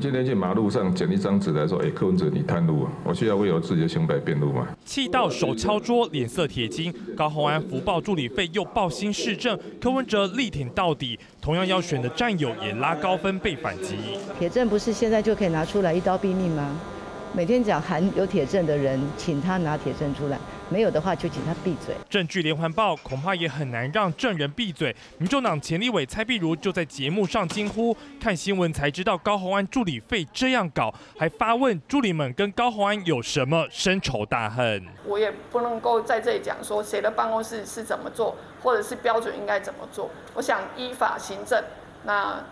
今天去马路上捡一张纸来说：“哎，柯文哲你贪污啊！我需要为我自己的清白辩路吗？”气到手敲桌，脸色铁青。高鸿安福报助理费又报新市政，柯文哲力挺到底。同样要选的战友也拉高分被反击。铁证不是现在就可以拿出来一刀毙命吗？每天讲含有铁证的人，请他拿铁证出来。没有的话，就请他闭嘴。证据连环报，恐怕也很难让证人闭嘴。民众党前立委蔡碧如就在节目上惊呼：“看新闻才知道高鸿安助理费这样搞，还发问助理们跟高鸿安有什么深仇大恨。”我也不能够在这里讲说谁的办公室是怎么做，或者是标准应该怎么做。我想依法行政。那。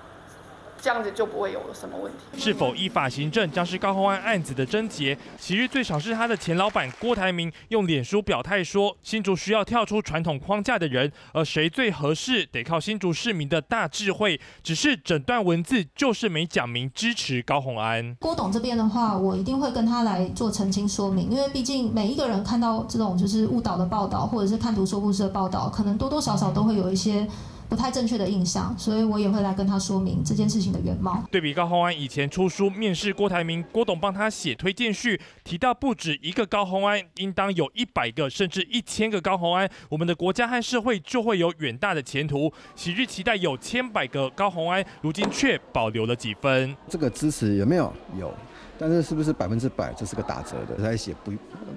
这样子就不会有什么问题。是否依法行政将是高鸿安案子的症结。昔日最少是他的前老板郭台铭用脸书表态说，新竹需要跳出传统框架的人，而谁最合适，得靠新竹市民的大智慧。只是整段文字就是没讲明支持高鸿安。郭董这边的话，我一定会跟他来做澄清说明，因为毕竟每一个人看到这种就是误导的报道，或者是看图说故事的报道，可能多多少少都会有一些。不太正确的印象，所以我也会来跟他说明这件事情的原貌。对比高鸿安以前出书面试郭台铭，郭董帮他写推荐序，提到不止一个高鸿安，应当有一百个甚至一千个高鸿安，我们的国家和社会就会有远大的前途。昔日期待有千百个高鸿安，如今却保留了几分。这个支持有没有？有，但是是不是百分之百？这是个打折的，在写不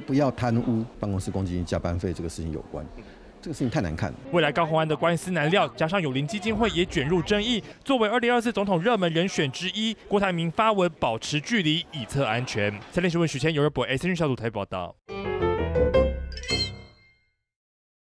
不要贪污，办公室公积金加班费这个事情有关。这个事情太难看了。未来高鸿安的官司难料，加上有林基金会也卷入争议。作为二零二四总统热门人选之一，郭台铭发文保持距离，以测安全。三立新闻许谦、尤日博 S N 小组台报道。